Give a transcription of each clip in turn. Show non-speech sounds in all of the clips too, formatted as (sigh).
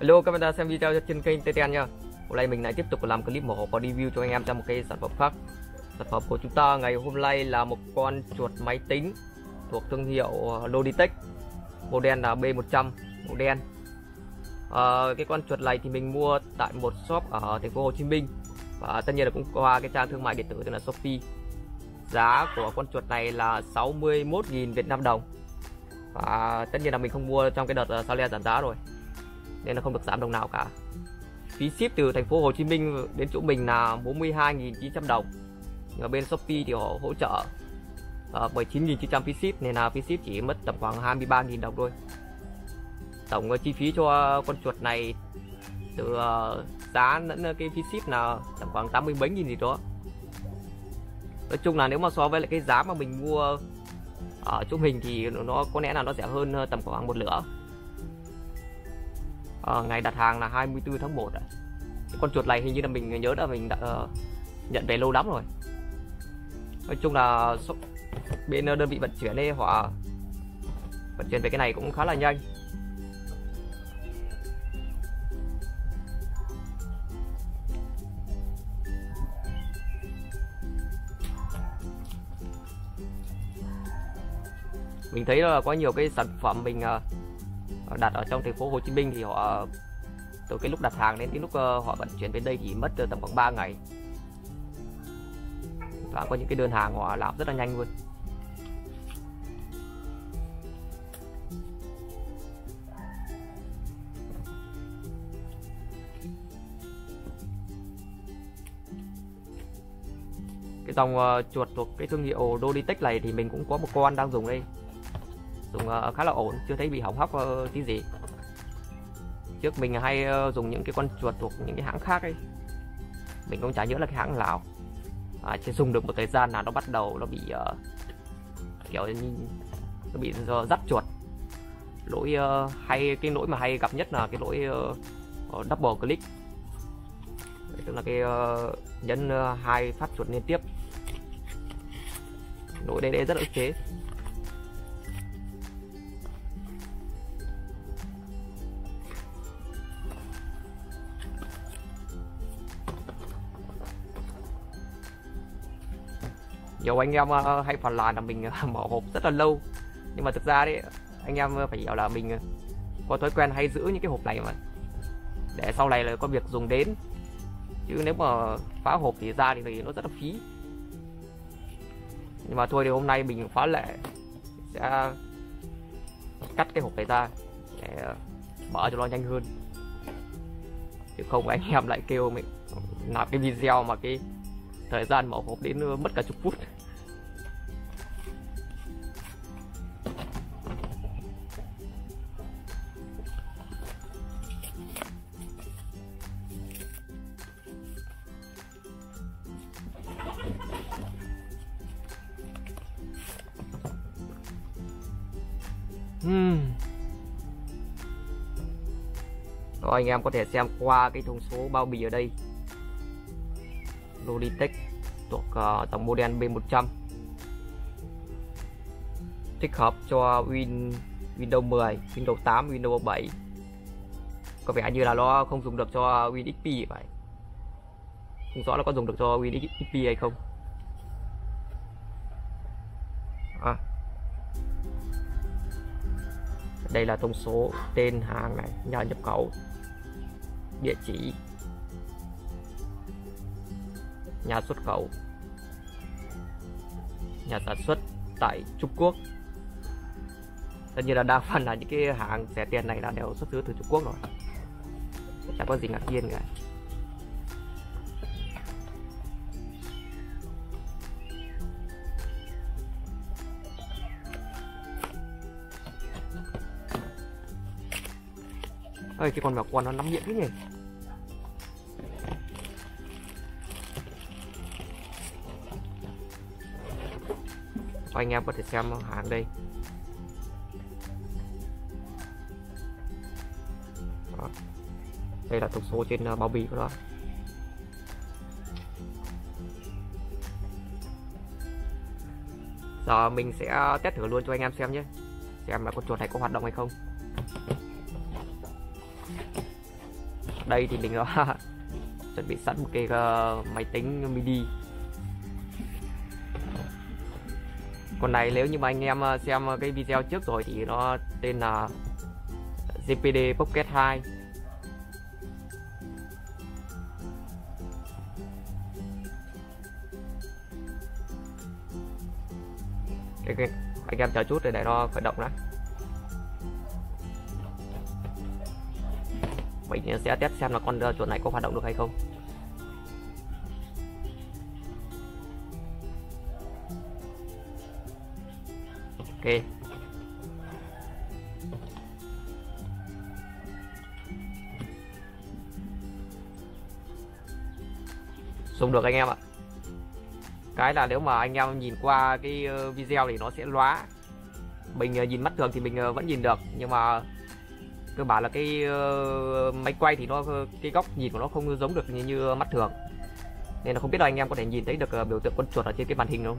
Hello các bạn đang xem video trên kênh TTN nha. Hôm nay mình lại tiếp tục làm clip mở hộp và review cho anh em trong một cái sản phẩm khác. Sản phẩm của chúng ta ngày hôm nay là một con chuột máy tính thuộc thương hiệu ờ, Logitech. Model là B100 màu đen. À, Cái con chuột này thì mình mua tại một shop ở thành phố Hồ Chí Minh. Và tất nhiên là cũng qua cái trang thương mại điện tử tên là Shopee. Giá của con chuột này là 61.000 Việt Nam đồng. Và tất nhiên là mình không mua trong cái đợt ờ, sale giảm giá rồi nên là không được giảm đồng nào cả. Phí ship từ thành phố Hồ Chí Minh đến chỗ mình là 42.900 đồng. Nhưng mà bên Shopee thì họ hỗ trợ ờ, uh, 19.900 phí ship nên là phí ship chỉ mất tầm khoảng 23.000 đồng thôi. Tổng ờ, chi phí cho con chuột này từ uh, giá lẫn cái phí ship là tầm khoảng 80 mấy nghìn gì đó. Nói chung là nếu mà so với lại cái giá mà mình mua ở chỗ mình thì nó có lẽ là nó rẻ hơn tầm khoảng một lửa à, ngày đặt hàng là 24 tháng 1 à. Cái con chuột này hình như là mình nhớ là mình đã uh, nhận về lâu lắm rồi nói chung là bên đơn vị vận chuyển ấy họ vận chuyển về cái này cũng khá là nhanh mình thấy là có nhiều cái sản phẩm mình uh, đặt ở trong thành phố Hồ Chí Minh thì họ, từ cái lúc đặt hàng đến cái lúc ờ, họ vận chuyển đến đây thì mất ờ, tầm khoảng 3 ngày. Và có những cái đơn hàng họ làm rất là nhanh luôn. Cái dòng ờ, chuột thuộc cái thương hiệu Dolitech này thì mình cũng có một con đang dùng đây dùng ờ, khá là ổn chưa thấy bị hỏng hóc ờ, tí gì. Trước mình hay ờ, dùng những cái con chuột thuộc những cái hãng khác ấy. Mình cũng chả nhớ là cái hãng nào. À, chỉ dùng được một thời gian là nó bắt đầu nó bị uh, kiểu như nó bị dắt chuột. Lỗi uh, hay cái lỗi mà hay gặp nhất là cái lỗi uh, double click. Tức là cái uh, nhấn uh, hai phát chuột liên tiếp. Lỗi đây, đây rất là ức chế. Nhiều anh em ờ, hay phản là là mình ờ, (laughs) mở hộp rất là lâu. Nhưng mà thực ra đấy, anh em ờ, phải hiểu là mình có thói quen hay giữ những cái hộp này mà. Để sau này là có việc dùng đến. Chứ nếu mà phá hộp thì ra thì nó rất là phí. Nhưng mà thôi thì hôm nay mình phá lệ, sẽ cắt cái hộp này ra để mở cho nó nhanh hơn. Chứ không anh em lại kêu mình làm cái video mà cái thời gian mở hộp đến mất cả chục phút. Hmm. Rồi anh em có thể xem qua cái thông số bao bì ở đây. Logitech thuộc uh, dòng model B100 thích hợp cho Win Windows 10, Windows 8, Windows 7 có vẻ như là nó không dùng được cho Win XP vậy không rõ là có dùng được cho Win XP hay không. Đây là thông số tên hàng này, nhà nhập khẩu. Địa chỉ. Nhà xuất khẩu. Nhà sản xuất tại Trung Quốc. Tất nhiên là đa phần là những cái hàng rẻ tiền này là đều xuất xứ từ Trung Quốc rồi. Chẳng có gì ngạc nhiên cả. Ơi cái con mèo con nó nắm miệng thế nhỉ? Và anh em có thể xem hàng đây. Đó. đây là thông số trên ờ, bao bì của nó. Giờ mình sẽ test thử luôn cho anh em xem nhé. Xem là con chuột này có hoạt động hay không đây thì mình đã ờ, (laughs) chuẩn bị sẵn một cái uh, máy tính mini. Con này nếu như mà anh em ờ, xem cái video trước rồi thì nó tên là GPD Pocket 2 cái, anh em chờ chút để để nó khởi động đã. Mình sẽ test xem là con ờ, chuột này có hoạt động được hay không. Ok. Dùng được anh em ạ. Cái là nếu mà anh em nhìn qua cái ờ, video thì nó sẽ lóa. Mình ờ, nhìn mắt thường thì mình vẫn nhìn được. Nhưng mà cơ bản là cái ờ, máy quay thì nó cái góc nhìn của nó không giống được như, như mắt thường. Nên là không biết là anh em có thể nhìn thấy được ờ, biểu tượng con chuột ở trên cái màn hình không?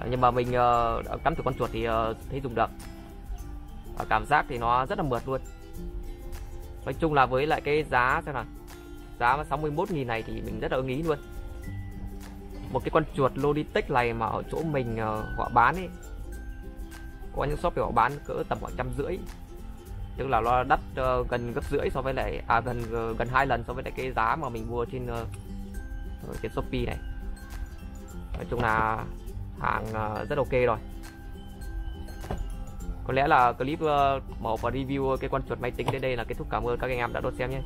Ờ, nhưng mà mình cắm thử con chuột thì thấy dùng được. Và cảm giác thì nó rất là mượt luôn. Nói chung là với lại cái giá xem nào giá 61.000 này thì mình rất là ưng ý luôn. Một cái con chuột Logitech này mà ở chỗ mình uh, họ bán ấy có những shop thì họ bán cỡ tầm khoảng trăm rưỡi. Tức là nó đắt uh, gần gấp rưỡi so với lại à gần ờ, gần hai lần so với lại cái giá mà mình mua trên uh, trên shopee này. Nói chung là hàng uh, rất ok rồi. Có lẽ là clip uh, mở và review cái con chuột máy tính đến đây là kết thúc. Cảm ơn các anh em đã đón xem nhé.